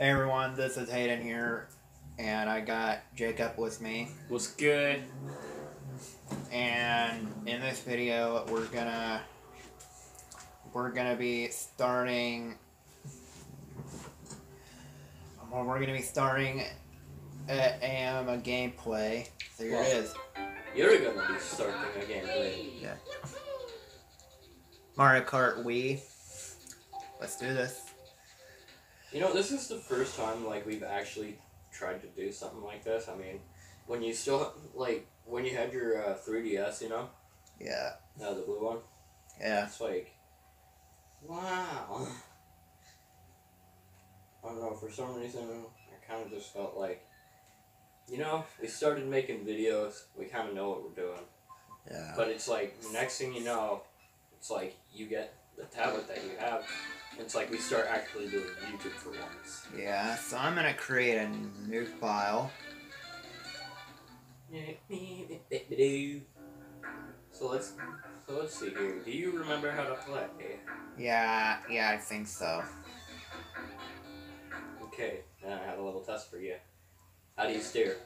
Hey everyone, this is Hayden here, and I got Jacob with me. What's good? And in this video, we're gonna we're gonna be starting. Well, we're gonna be starting a, AM um, a gameplay. So here it is. You're gonna be starting a gameplay. Yeah. Mario Kart Wii. Let's do this. You know, this is the first time like we've actually tried to do something like this. I mean, when you still like when you had your uh, 3DS, you know, Yeah. uh, the blue one. Yeah. It's like, wow. I don't know. For some reason, I kind of just felt like, you know, we started making videos. We kind of know what we're doing. Yeah. But it's like next thing you know, it's like you get the tablet that you have. It's like we start actually doing YouTube for once. Yeah. So I'm gonna create a new file. So let's so let's see here. Do you remember how to play? Yeah. Yeah. I think so. Okay, then I have a little test for you. How do you steer?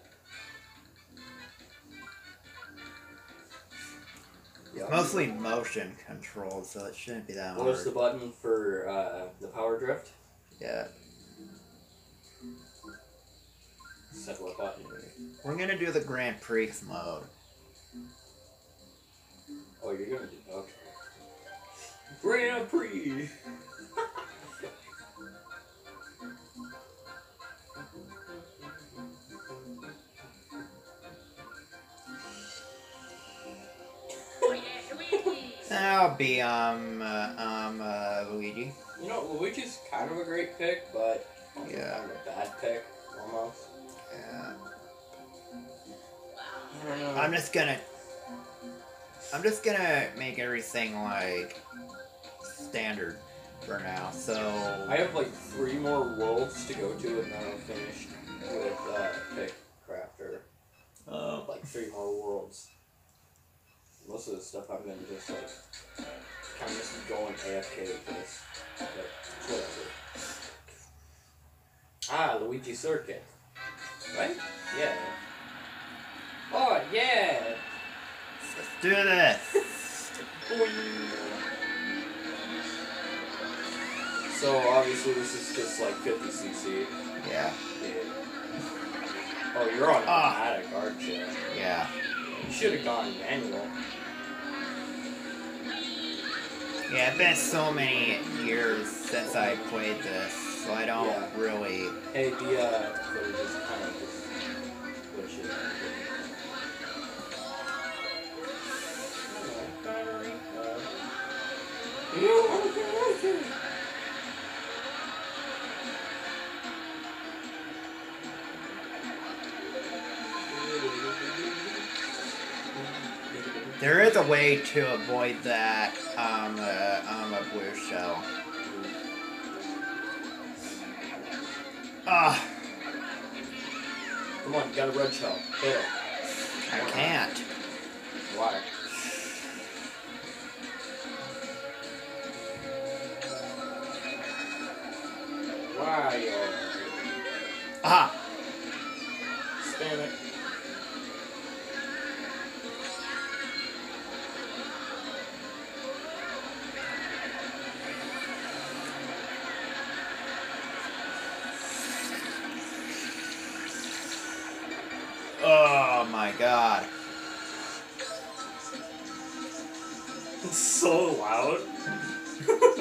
It's mostly motion controlled, so it shouldn't be that hard. What's the button for uh, the power drift? Yeah. Said what button? We're gonna do the Grand Prix mode. Oh, you're gonna do okay. Grand Prix. That'll be um uh, um uh, Luigi. You know, Luigi's kind of a great pick, but Yeah. kind of a bad pick almost. Yeah. I'm just gonna. I'm just gonna make everything like standard for now. So I have like three more worlds to go to, and then I'm finished with uh, Pick Crafter. uh, Like three more worlds. Most of the stuff I'm gonna just like kind of just going AFK with this, but whatever. Ah, Luigi Circuit, right? Yeah. Oh yeah. let's do this. So obviously this is just like 50cc. Yeah. Yeah. Oh, you're on Ah. automatic, aren't you? Yeah. You should have gone manual. Yeah. It's been so many years since I played this, so I don't Yeah. really. Hey, the uh, so a way to avoid that um uh, um a blue shell. Ah, Come on, you got a red shell. There. I can't. Why? Why? Uh, Ah, spam it. Oh my god. It's so loud.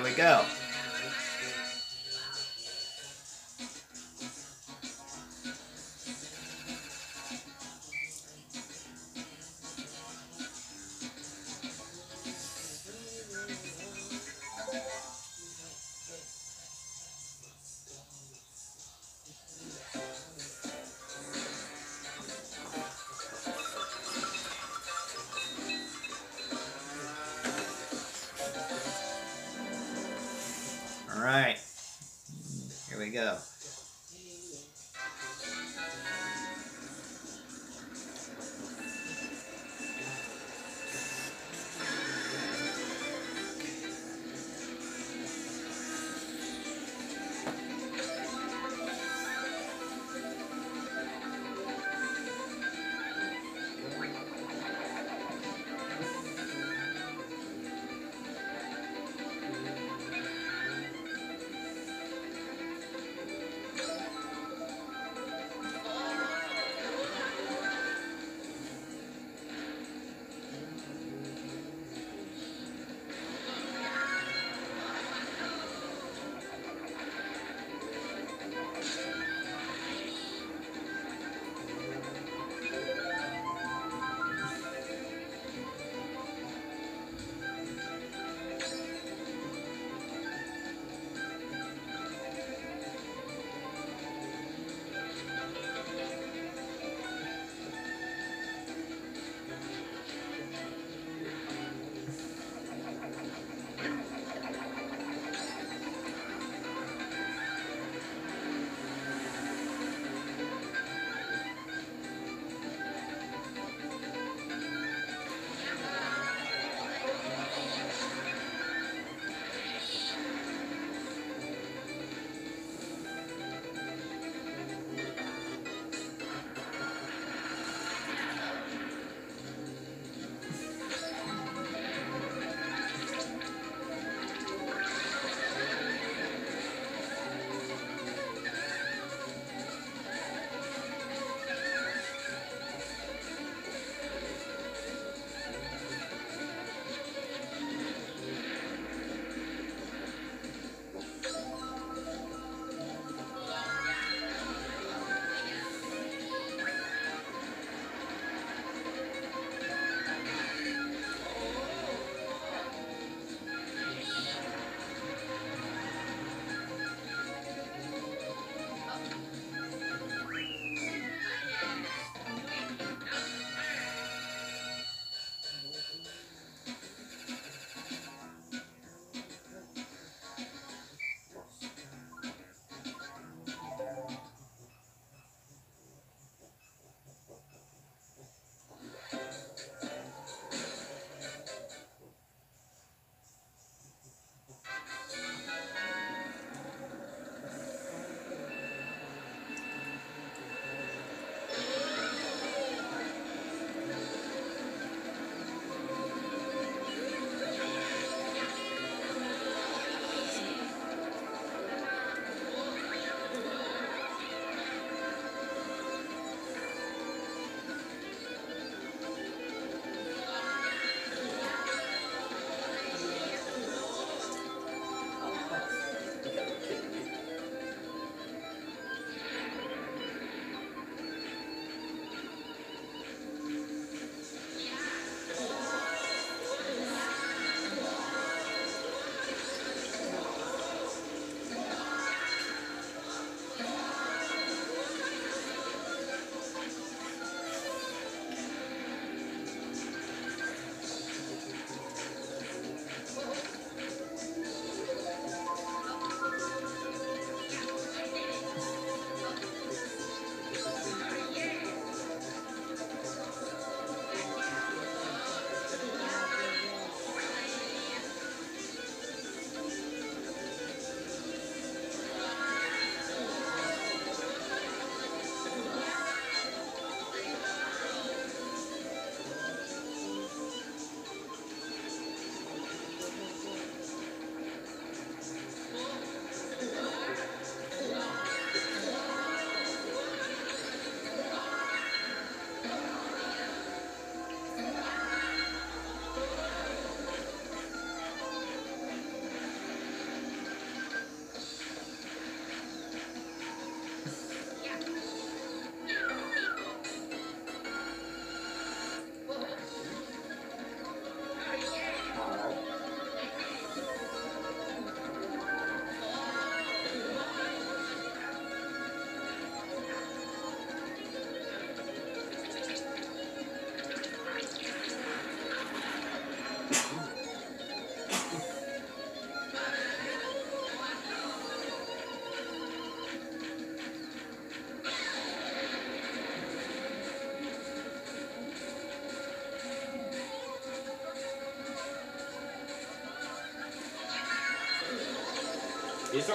There we go.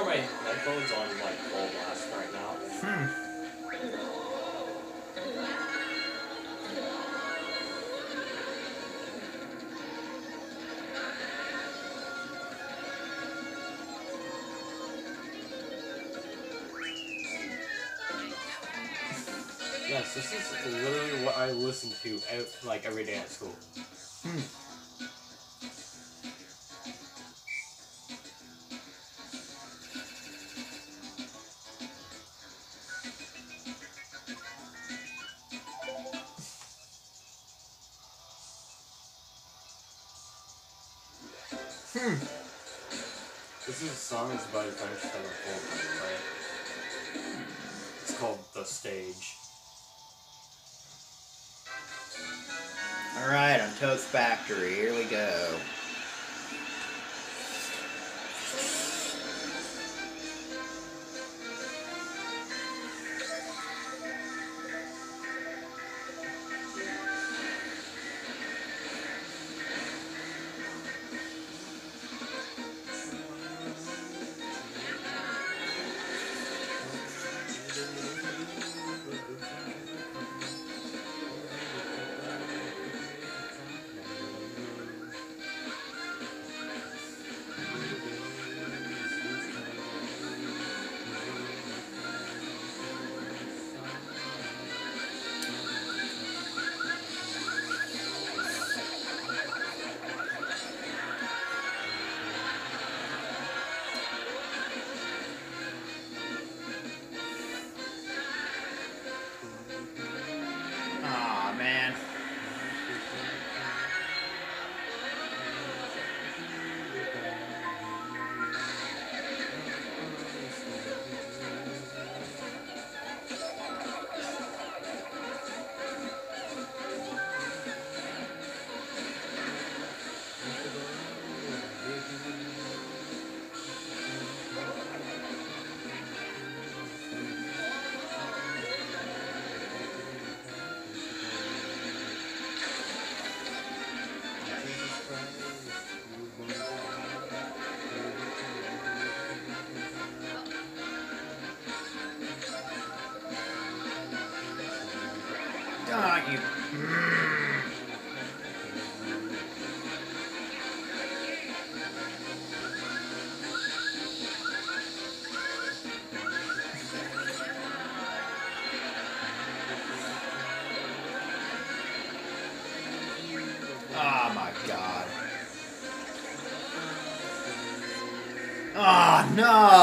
My headphones on like full blast right now. Hmm. Yes, this is literally what I listen to like every day at school. Hmm. This is a song that's about French Telephone, right? It's called The Stage. Alright, on Toad's Factory. Here we go. Oh my god. Oh no!